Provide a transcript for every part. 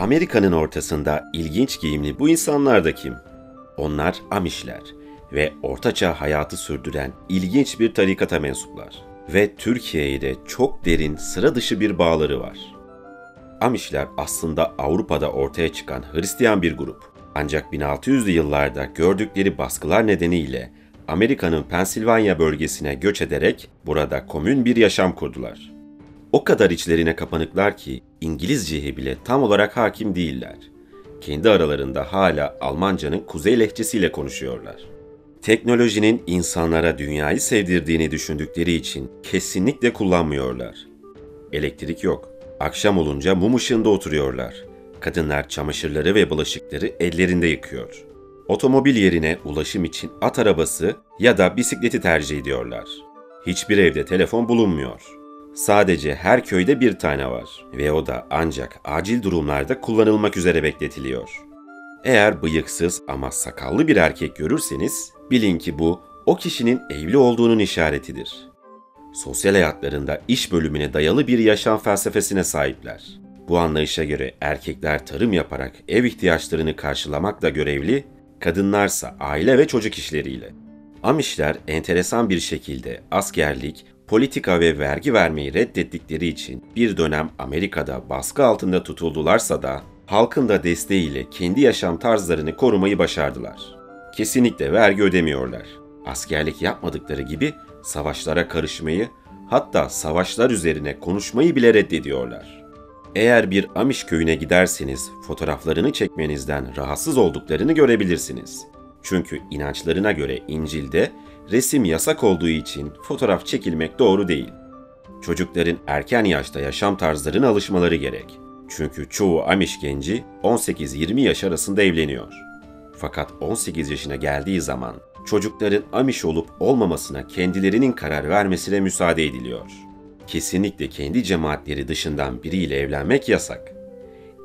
Amerika'nın ortasında ilginç giyimli bu insanlar da kim? Onlar Amişler ve ortaçağ hayatı sürdüren ilginç bir tarikata mensuplar. Ve Türkiye'ye de çok derin, sıra dışı bir bağları var. Amişler aslında Avrupa'da ortaya çıkan Hristiyan bir grup. Ancak 1600'lü yıllarda gördükleri baskılar nedeniyle Amerika'nın Pensilvanya bölgesine göç ederek burada komün bir yaşam kurdular. O kadar içlerine kapanıklar ki İngilizceye bile tam olarak hakim değiller. Kendi aralarında hala Almancanın kuzey lehçesiyle konuşuyorlar. Teknolojinin insanlara dünyayı sevdirdiğini düşündükleri için kesinlikle kullanmıyorlar. Elektrik yok. Akşam olunca mum ışığında oturuyorlar. Kadınlar çamaşırları ve bulaşıkları ellerinde yıkıyor. Otomobil yerine ulaşım için at arabası ya da bisikleti tercih ediyorlar. Hiçbir evde telefon bulunmuyor. Sadece her köyde bir tane var ve o da ancak acil durumlarda kullanılmak üzere bekletiliyor. Eğer bıyıksız ama sakallı bir erkek görürseniz bilin ki bu o kişinin evli olduğunun işaretidir. Sosyal hayatlarında iş bölümüne dayalı bir yaşam felsefesine sahipler. Bu anlayışa göre erkekler tarım yaparak ev ihtiyaçlarını karşılamakla görevli, kadınlarsa aile ve çocuk işleriyle. Amişler enteresan bir şekilde askerlik, politika ve vergi vermeyi reddettikleri için bir dönem Amerika'da baskı altında tutuldularsa da halkın da desteğiyle kendi yaşam tarzlarını korumayı başardılar. Kesinlikle vergi ödemiyorlar. Askerlik yapmadıkları gibi savaşlara karışmayı, hatta savaşlar üzerine konuşmayı bile reddediyorlar. Eğer bir Amiş köyüne giderseniz fotoğraflarını çekmenizden rahatsız olduklarını görebilirsiniz. Çünkü inançlarına göre İncil'de resim yasak olduğu için fotoğraf çekilmek doğru değil. Çocukların erken yaşta yaşam tarzlarına alışmaları gerek. Çünkü çoğu Amiş genci 18-20 yaş arasında evleniyor. Fakat 18 yaşına geldiği zaman çocukların Amiş olup olmamasına kendilerinin karar vermesine müsaade ediliyor. Kesinlikle kendi cemaatleri dışından biriyle evlenmek yasak.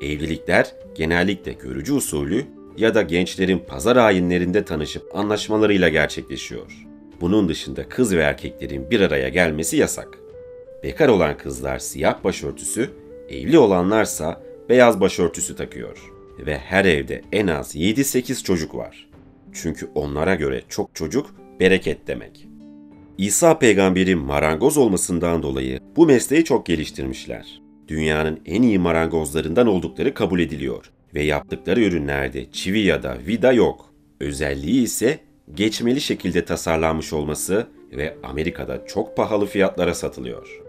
Evlilikler genellikle görücü usulü ya da gençlerin pazar ayinlerinde tanışıp anlaşmalarıyla gerçekleşiyor. Bunun dışında kız ve erkeklerin bir araya gelmesi yasak. Bekar olan kızlar siyah başörtüsü, evli olanlarsa beyaz başörtüsü takıyor. Ve her evde en az 7-8 çocuk var. Çünkü onlara göre çok çocuk bereket demek. İsa peygamberin marangoz olmasından dolayı bu mesleği çok geliştirmişler. Dünyanın en iyi marangozlarından oldukları kabul ediliyor ve yaptıkları ürünlerde çivi ya da vida yok. Özelliği ise geçmeli şekilde tasarlanmış olması ve Amerika'da çok pahalı fiyatlara satılıyor.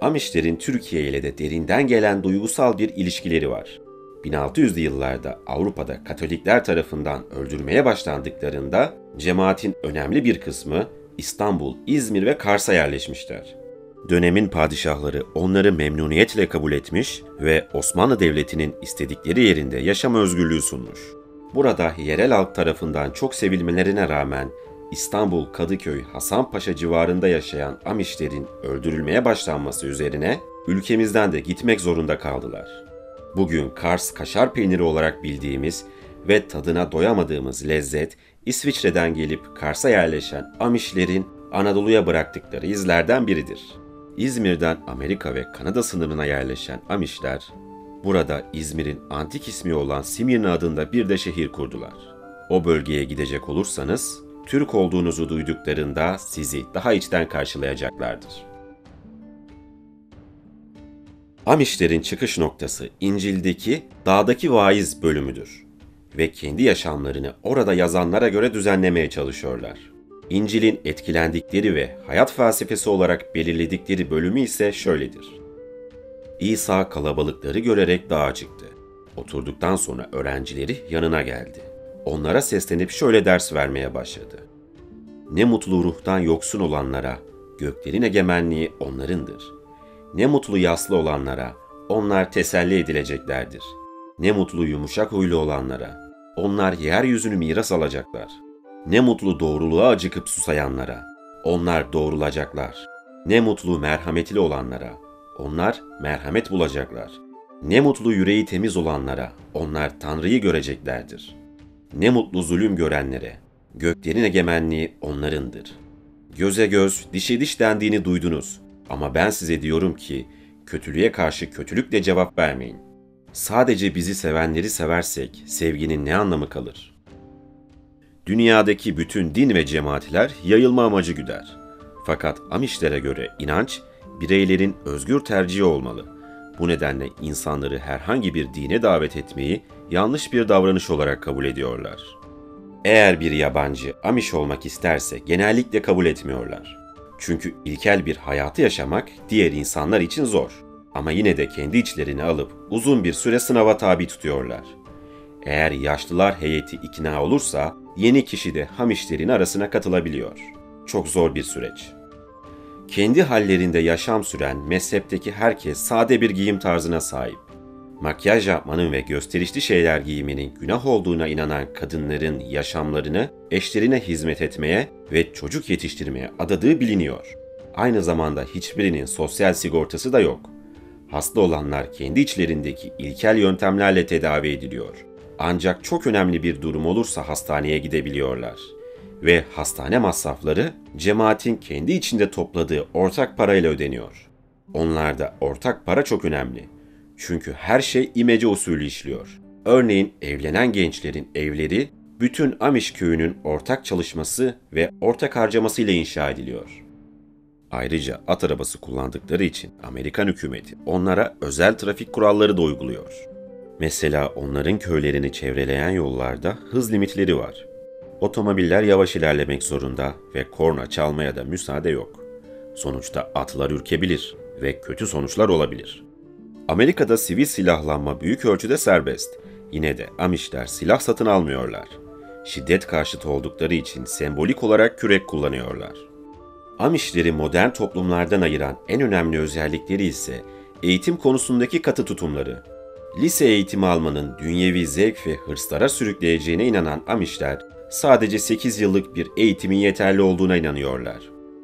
Amişlerin Türkiye ile de derinden gelen duygusal bir ilişkileri var. 1600'lü yıllarda Avrupa'da Katolikler tarafından öldürmeye başlandıklarında cemaatin önemli bir kısmı İstanbul, İzmir ve Kars'a yerleşmişler. Dönemin padişahları onları memnuniyetle kabul etmiş ve Osmanlı Devleti'nin istedikleri yerinde yaşam özgürlüğü sunmuş. Burada yerel halk tarafından çok sevilmelerine rağmen İstanbul Kadıköy Hasanpaşa civarında yaşayan Amişlerin öldürülmeye başlanması üzerine ülkemizden de gitmek zorunda kaldılar. Bugün Kars kaşar peyniri olarak bildiğimiz ve tadına doyamadığımız lezzet İsviçre'den gelip Kars'a yerleşen Amişlerin Anadolu'ya bıraktıkları izlerden biridir. İzmir'den Amerika ve Kanada sınırına yerleşen Amişler, burada İzmir'in antik ismi olan Simirna adında bir de şehir kurdular. O bölgeye gidecek olursanız, Türk olduğunuzu duyduklarında sizi daha içten karşılayacaklardır. Amişlerin çıkış noktası İncil'deki dağdaki vaiz bölümüdür ve kendi yaşamlarını orada yazanlara göre düzenlemeye çalışıyorlar. İncil'in etkilendikleri ve hayat felsefesi olarak belirledikleri bölümü ise şöyledir. İsa kalabalıkları görerek dağa çıktı. Oturduktan sonra öğrencileri yanına geldi. Onlara seslenip şöyle ders vermeye başladı. Ne mutlu ruhtan yoksun olanlara, göklerin egemenliği onlarındır. Ne mutlu yaslı olanlara, onlar teselli edileceklerdir. Ne mutlu yumuşak huylu olanlara, onlar yeryüzünü miras alacaklar. Ne mutlu doğruluğa acıkıp susayanlara, onlar doğrulacaklar. Ne mutlu merhametli olanlara, onlar merhamet bulacaklar. Ne mutlu yüreği temiz olanlara, onlar Tanrı'yı göreceklerdir. Ne mutlu zulüm görenlere, göklerin egemenliği onlarındır. Göze göz, dişe diş dendiğini duydunuz. Ama ben size diyorum ki, kötülüğe karşı kötülükle cevap vermeyin. Sadece bizi sevenleri seversek sevginin ne anlamı kalır? Dünyadaki bütün din ve cemaatler yayılma amacı güder. Fakat Amişlere göre inanç bireylerin özgür tercihi olmalı. Bu nedenle insanları herhangi bir dine davet etmeyi yanlış bir davranış olarak kabul ediyorlar. Eğer bir yabancı Amiş olmak isterse genellikle kabul etmiyorlar. Çünkü ilkel bir hayatı yaşamak diğer insanlar için zor. Ama yine de kendi içlerini alıp uzun bir süre sınava tabi tutuyorlar. Eğer yaşlılar heyeti ikna olursa yeni kişi de Hamişlerin arasına katılabiliyor. Çok zor bir süreç. Kendi hallerinde yaşam süren mezhepteki herkes sade bir giyim tarzına sahip. Makyaj yapmanın ve gösterişli şeyler giyminin günah olduğuna inanan kadınların yaşamlarını eşlerine hizmet etmeye ve çocuk yetiştirmeye adadığı biliniyor. Aynı zamanda hiçbirinin sosyal sigortası da yok. Hasta olanlar kendi içlerindeki ilkel yöntemlerle tedavi ediliyor. Ancak çok önemli bir durum olursa hastaneye gidebiliyorlar. Ve hastane masrafları cemaatin kendi içinde topladığı ortak parayla ödeniyor. Onlarda ortak para çok önemli. Çünkü her şey imece usulü işliyor. Örneğin evlenen gençlerin evleri bütün Amish köyünün ortak çalışması ve ortak harcamasıyla inşa ediliyor. Ayrıca at arabası kullandıkları için Amerikan hükümeti onlara özel trafik kuralları da uyguluyor. Mesela onların köylerini çevreleyen yollarda hız limitleri var. Otomobiller yavaş ilerlemek zorunda ve korna çalmaya da müsaade yok. Sonuçta atlar ürkebilir ve kötü sonuçlar olabilir. Amerika'da sivil silahlanma büyük ölçüde serbest. Yine de Amişler silah satın almıyorlar. Şiddet karşıtı oldukları için sembolik olarak kürek kullanıyorlar. Amişleri modern toplumlardan ayıran en önemli özellikleri ise eğitim konusundaki katı tutumları. Lise eğitimi almanın dünyevi zevk ve hırslara sürükleyeceğine inanan Amişler, sadece 8 yıllık bir eğitimin yeterli olduğuna inanıyorlar.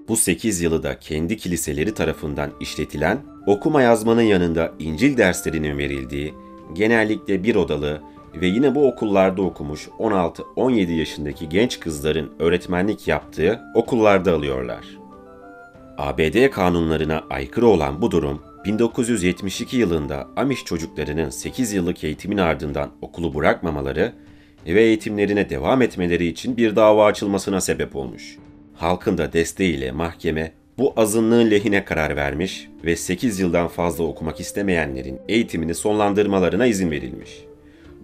Bu 8 yılı da kendi kiliseleri tarafından işletilen, okuma yazmanın yanında İncil derslerinin verildiği, genellikle bir odalı ve yine bu okullarda okumuş 16-17 yaşındaki genç kızların öğretmenlik yaptığı okullarda alıyorlar. ABD kanunlarına aykırı olan bu durum 1972 yılında Amish çocuklarının 8 yıllık eğitimin ardından okulu bırakmamaları ve eğitimlerine devam etmeleri için bir dava açılmasına sebep olmuş. Halkın da desteğiyle mahkeme bu azınlığın lehine karar vermiş ve 8 yıldan fazla okumak istemeyenlerin eğitimini sonlandırmalarına izin verilmiş.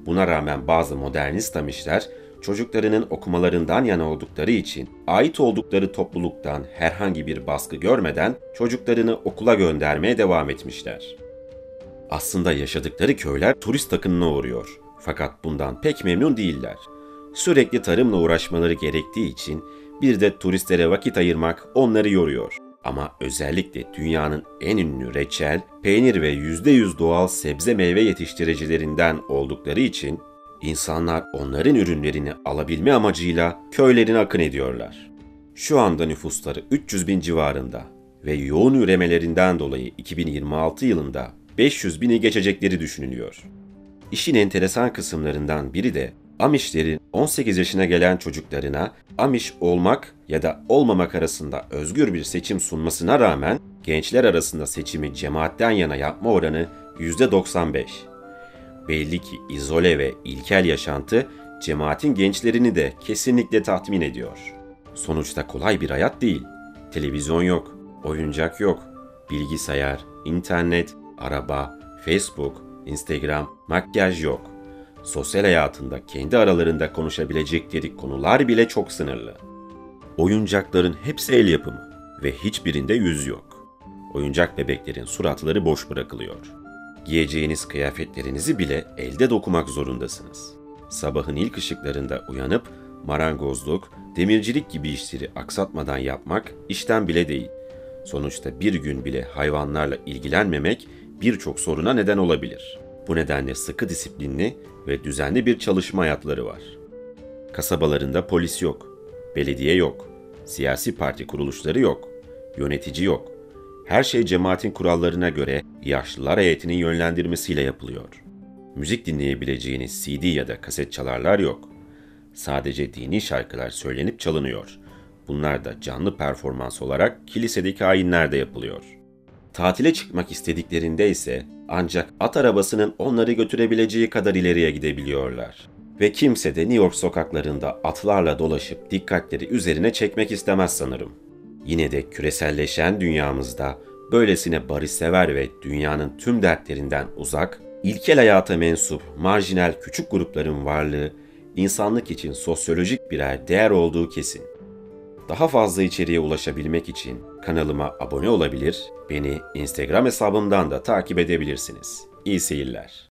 Buna rağmen bazı modernist Amişler çocuklarının okumalarından yana oldukları için ait oldukları topluluktan herhangi bir baskı görmeden çocuklarını okula göndermeye devam etmişler. Aslında yaşadıkları köyler turist akınına uğruyor. Fakat bundan pek memnun değiller. Sürekli tarımla uğraşmaları gerektiği için bir de turistlere vakit ayırmak onları yoruyor. Ama özellikle dünyanın en ünlü reçel, peynir ve %100 doğal sebze meyve yetiştiricilerinden oldukları için insanlar onların ürünlerini alabilme amacıyla köylerine akın ediyorlar. Şu anda nüfusları 300 bin civarında ve yoğun üremelerinden dolayı 2026 yılında 500 bini geçecekleri düşünülüyor. İşin enteresan kısımlarından biri de Amişlerin 18 yaşına gelen çocuklarına Amiş olmak ya da olmamak arasında özgür bir seçim sunmasına rağmen gençler arasında seçimi cemaatten yana yapma oranı %95. Belli ki izole ve ilkel yaşantı cemaatin gençlerini de kesinlikle tatmin ediyor. Sonuçta kolay bir hayat değil. Televizyon yok, oyuncak yok, bilgisayar, internet, araba, Facebook, Instagram, makyaj yok sosyal hayatında kendi aralarında konuşabilecekleri konular bile çok sınırlı. Oyuncakların hepsi el yapımı ve hiçbirinde yüz yok. Oyuncak bebeklerin suratları boş bırakılıyor. Giyeceğiniz kıyafetlerinizi bile elde dokumak zorundasınız. Sabahın ilk ışıklarında uyanıp marangozluk, demircilik gibi işleri aksatmadan yapmak işten bile değil. Sonuçta bir gün bile hayvanlarla ilgilenmemek birçok soruna neden olabilir. Bu nedenle sıkı disiplinli ve düzenli bir çalışma hayatları var. Kasabalarında polis yok, belediye yok, siyasi parti kuruluşları yok, yönetici yok. Her şey cemaatin kurallarına göre yaşlılar heyetinin yönlendirmesiyle yapılıyor. Müzik dinleyebileceğiniz CD ya da kaset çalarlar yok. Sadece dini şarkılar söylenip çalınıyor. Bunlar da canlı performans olarak kilisedeki ayinlerde yapılıyor. Tatile çıkmak istediklerinde ise ancak at arabasının onları götürebileceği kadar ileriye gidebiliyorlar. Ve kimse de New York sokaklarında atlarla dolaşıp dikkatleri üzerine çekmek istemez sanırım. Yine de küreselleşen dünyamızda böylesine barışsever ve dünyanın tüm dertlerinden uzak, ilkel hayata mensup marjinal küçük grupların varlığı insanlık için sosyolojik birer değer olduğu kesin. Daha fazla içeriğe ulaşabilmek için kanalıma abone olabilir, beni Instagram hesabımdan da takip edebilirsiniz. İyi seyirler.